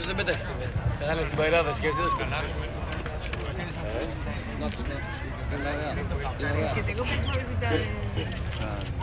Αυτός δεν πέταξε την μέσα. Κατάλαβε την και. Να το, ναι. Είναι. Και.